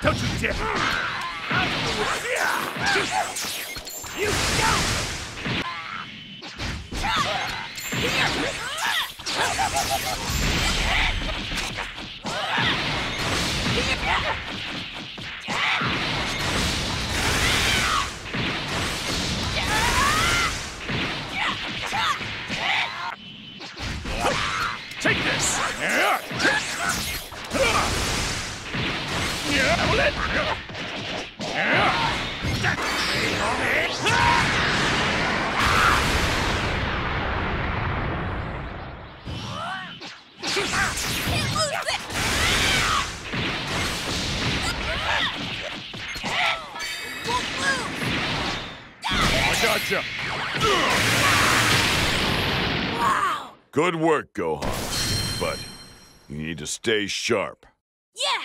Don't you dare! You! Take this! Yeah. Gotcha! Wow! Good work, Gohan. But you need to stay sharp. Yeah!